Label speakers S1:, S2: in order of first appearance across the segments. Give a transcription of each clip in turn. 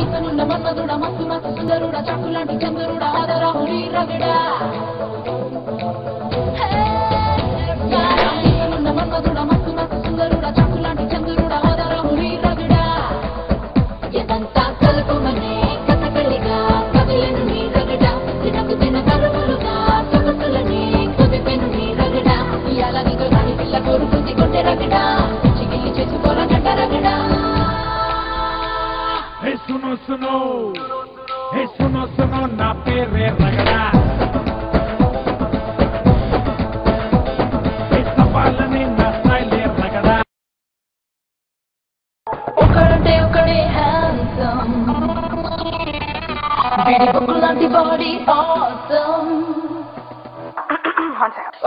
S1: పింగనుండ మన్మధుడ మత్తు మత్తు సుందరుడ చక్కులాంటి చంద్రుడ ఆదరాము వీరవిడ రగడా. చిగిలి చేసుకోరా గడ్డ రగడా.
S2: सुनो सुनो हे सुनो सुनो नापे रे रगड़ा सवालने नाता ले रगड़ा
S1: उकड़े उकड़े handsome beautiful blonde body awesome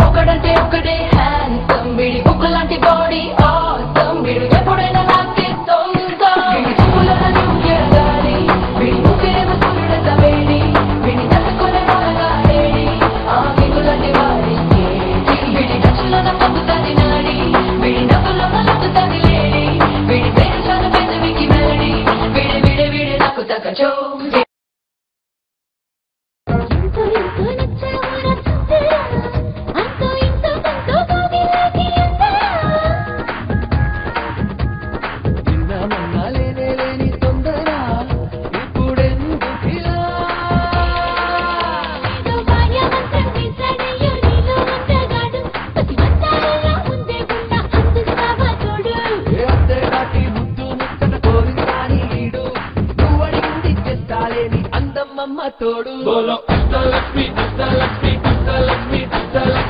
S1: ఒకడంటే ఒకడే హ్యాండ్సమ్ వీడి బుక్కులాంటి బాడీ सकचो
S3: అమ్మమ్మ తోడు. బోలో
S4: అష్టలక్ష్మి అష్టలక్ష్మి అష్టలక్ష్మి అష్టలక్ష్మి